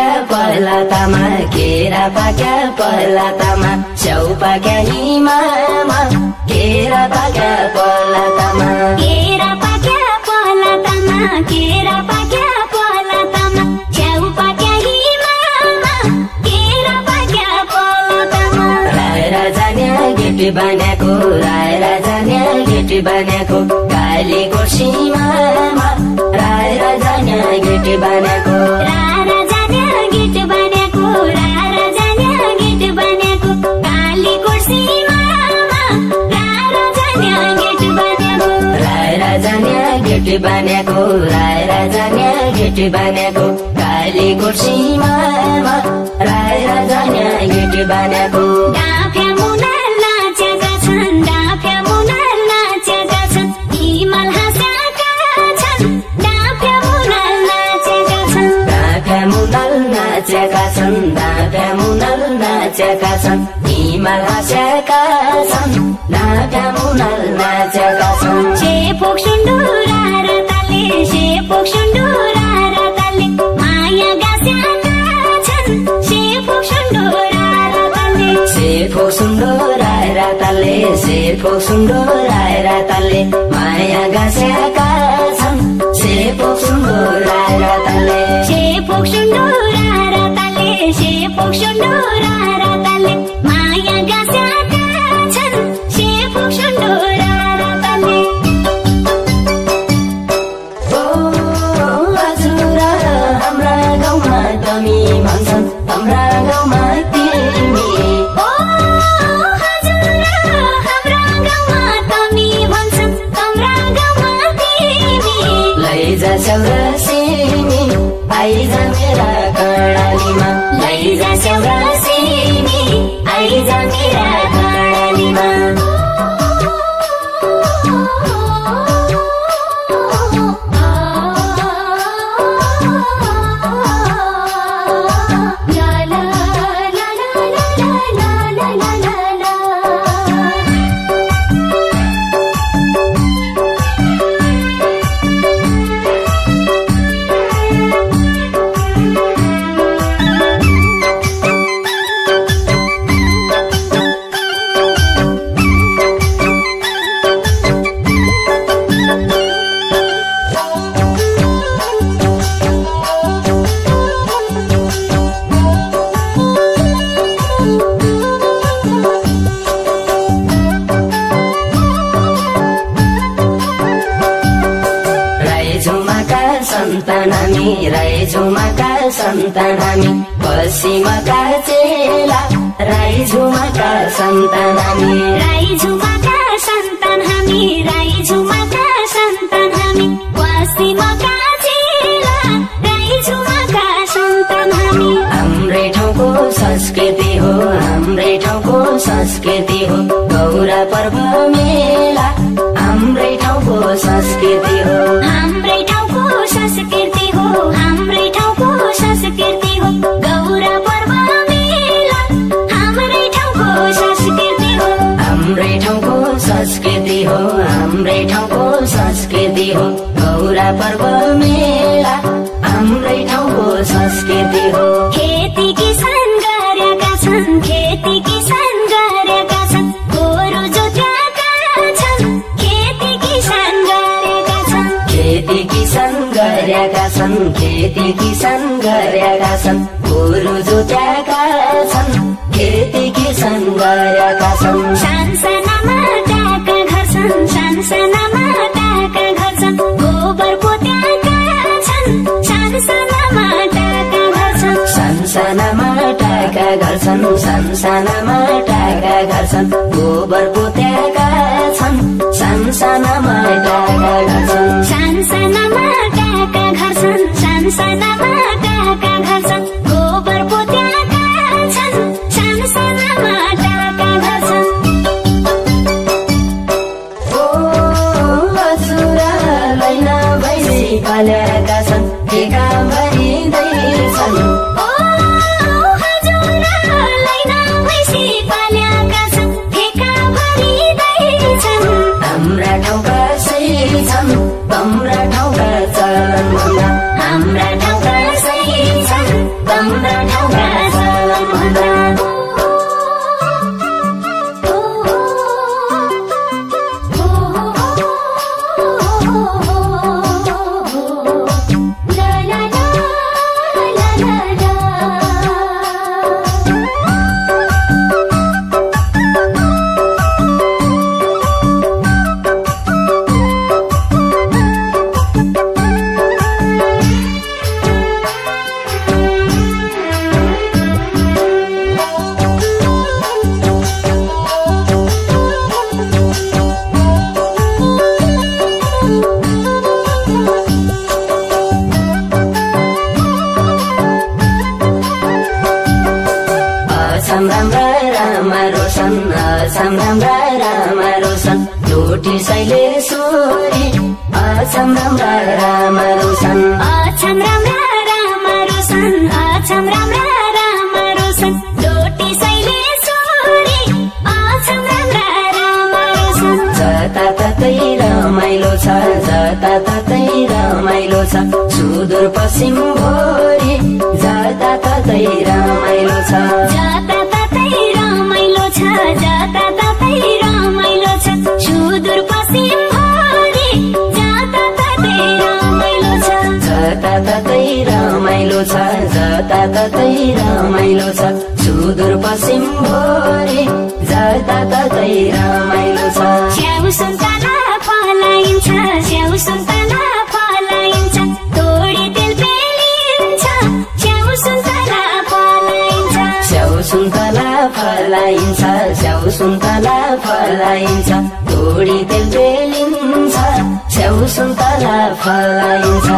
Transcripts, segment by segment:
पाक्या तामा केरा पाक्या पहिला तामा। केरा केरा बनाएको राय राजान्या गेटी बनाएको गाली सीमामा गेट बाँधेको राई राजान्या गेट बाँधेको कालीकोट सीमामा राई राजान्या गेट बाँधेको मुनल नाचेका छन् नाचेका छन् पो सुन्दर रातले ताले सेपो सुन्दर आएर ताले माया गाँसेका छन् सेपो सुन्दर आएर ताले सेपो सुन्दर आएर ताले सेपो सुन्दर आएर रातले माया गाँसेका छन् सेपो सुन्दर आएर ताले ओ हजुर हाम्रा गाउँमा दमी मान्छन् सन्तान हामी राई झुमाका सन्तान हामी राई झुमाका सन्तान हामी पश्चिमका चेला राई झुमाका सन्तान हामी। हाम्रै ठाउँको संस्कृति हो हाम्रै ठाउँको संस्कृति हो गौरा पर्व मेला पर्व मेला हाम्रै ठाउँको संस्कृति हो। खेती किसान गरेका छन् खेती किसान गरेका छन् गोरु जोत्याएका छन्। खेती किसान गरेका छन्। खेती किसान गरेका छन् खेती किसान गरेका छन् गोरु जोत्याएका छन् खेती किसान गरेका छन्। सानसानामा टाका घर छन् सानसानामा सानसानामा टाका गर्छन्। सानसानामा टाका गर्छन् गोबर पोत्याएका छन् सानसानामा टाका गर्छन्। सानसानामा टाका घर छन् सानसानामा अछम राम्रा रामा रोशन। अछम राम्रा रामा रोशन अछम राम्रा रामा रोशन। डोटी शैलेश्वरी अछम राम्रा रामा रोशन। जताततै रमाइलो छ जताततै रमाइलो छ। सुदूर पश्चिम भोरी जताततै रमाइलो छ। जताततै रमाइलो छ जताततै जताततै रमाइलो छ जताततै रमाइलो छ। सुदूर पश्चिम भोरी जताततै रमाइलो छ। स्याउ सुन्तला फलाइन्छ स्याउ सुन्तला फलाइन्छ तोडी तेल पेलिन्छ स्याउ सुन्तला फलाइन्छ स्याउ सुन्तला फलाइन्छ स्याउ सुन्तला फलाइन्छ तोडी तेल बेलिन्छ स्याउ सुन्तला फलाइन्छ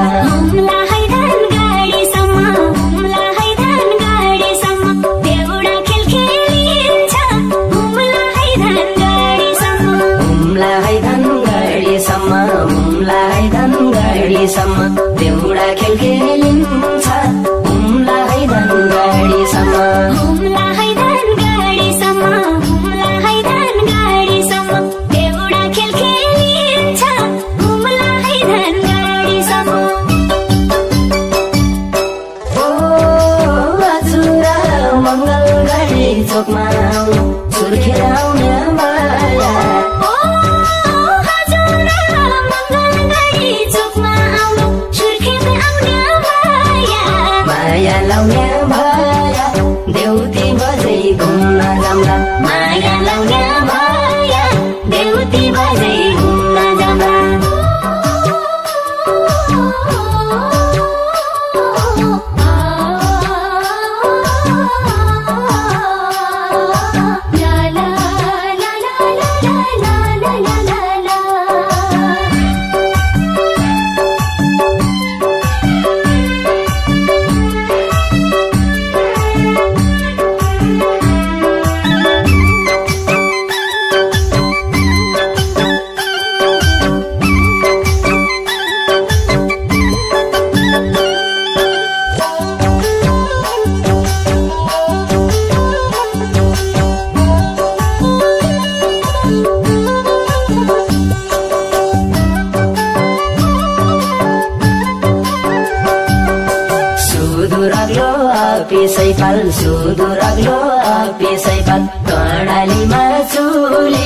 आपिसै पाल सुदूर अग्लो आपिसै पाल कर्णालीमा चुली।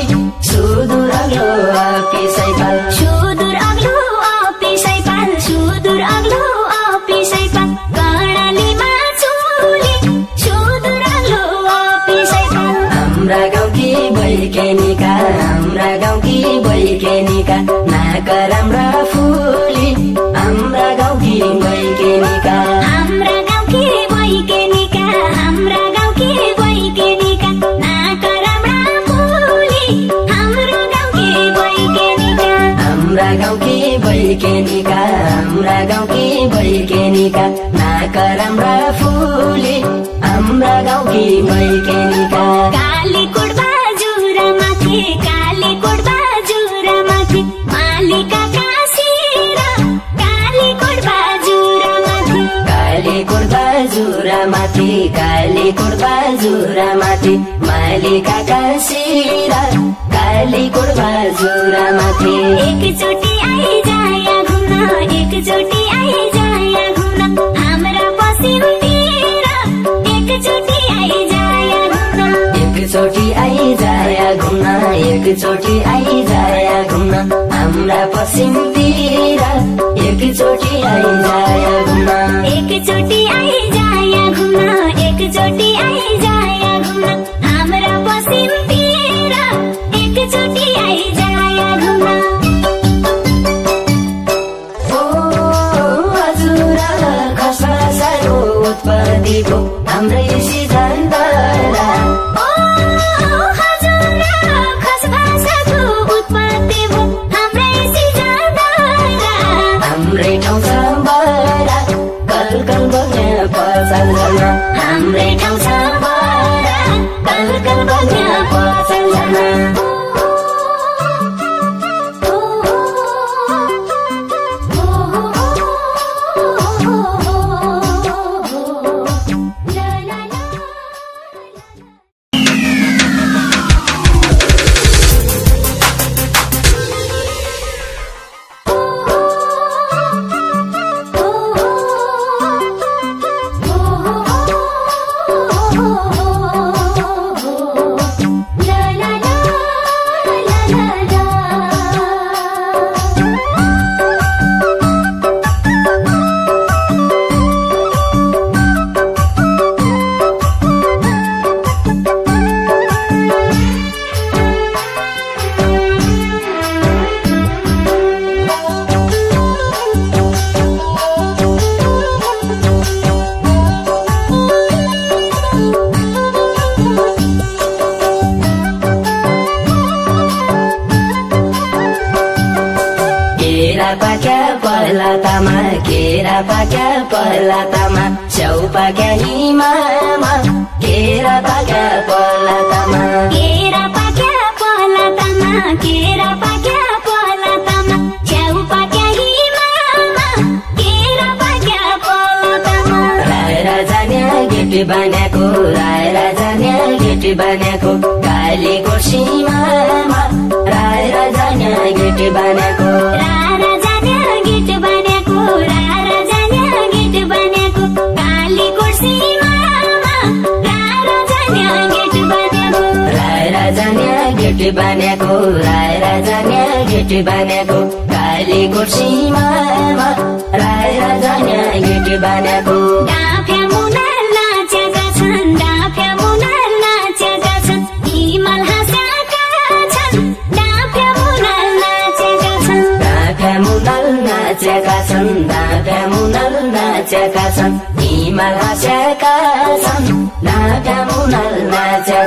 सुदूर अग्लो आपिसै पाल सुदूर अग्लो अपिसै पाल सुदूर अग्लो अपिसै पाल कर्णालीमा चुली। सुदूर अग्लो अपिसै पाल हाम्रा गाउँकी बैकेनिका हाम्रा गाउँकी बैकेनिका नाक राम्रा फुली। बैकेनिका हाम्रा गाउँकी बैकेनिका नाक राम्रा फुली हाम्रा गाउँकी बैकेनिका कालीकोट बाजुरा माथि कालीकोट बाजुरा माथि मालिका काशीरा। कालीकोट बाजुरा माथि। कालीकोट बाजुरा माथि कालीकोट बाजुरा माथि मालिका काशीरा। कालीकोट बाजुरा माथि। एकचोटि आइजाया एकचोटि आइजाया घुम्न एकचोटि आइजाया घुम्न। हाम्रा पश्चिमतिर एकचोटि आइजाया घुम्न। एकचोटि आइजाया घुम्न एकचोटि आइजाया घुम्न। हाम्रा पश्चिमतिर एकचोटि आइजाया घुम्न। ओ हजुर खसखसाको उत्पत्ति पलतामा केरा पाक्या पलतामा च्याउ पाक्या हिमामा केरा पाक्या केरा पाक्या केरा पाक्या पलतामा च्याउ पाक्या हिमामा केरा पाक्या पलतामा राएर जान्या गेट बनाएको राएर जान्या गेट कालीको सीमामा। जान्या गेट बनाएको रारा गिटी बनेको राय राजा न्या बनेको काली कुर्सीमा राय राजा न्या गिटी बानेको नाचेका छन् नाटा मुनल नाचेका छन् हाँसेका छन् मुनल नाचेका